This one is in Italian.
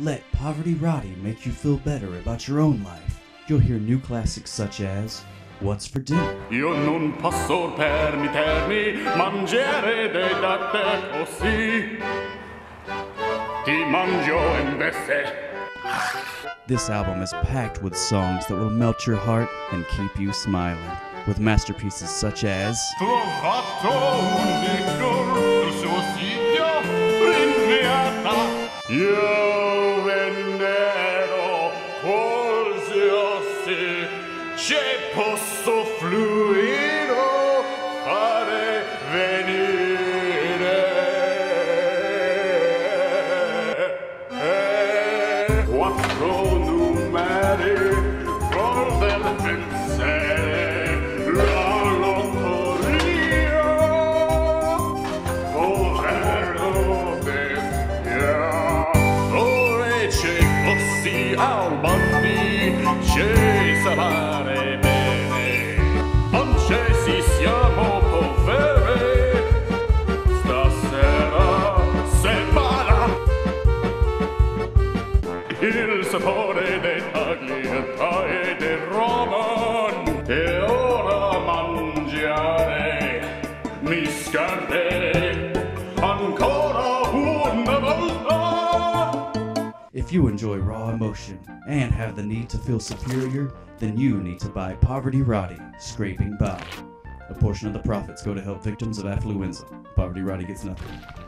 Let Poverty Roddy make you feel better about your own life. You'll hear new classics such as What's for Dinner? Io non posso permettermi mangiare dei così. Ti mangio invece. This album is packed with songs that will melt your heart and keep you smiling, with masterpieces such as Trovato qualsiasi c'è posso fluido fare venire. Quattro numeri pro del pensare la lotteria. Governo de ore c'è così al bandi c'è sapere bene. Non c'è si siamo poveri stasera separa il sapore dei tagliatelle e del roman. E ora mangiare mi scarpe ancora If you enjoy raw emotion and have the need to feel superior, then you need to buy Poverty Roddy, Scraping By. A portion of the profits go to help victims of affluenza. Poverty Roddy gets nothing.